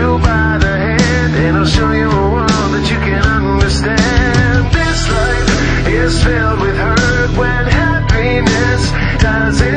you by the hand and I'll show you a world that you can understand. This life is filled with hurt when happiness dies.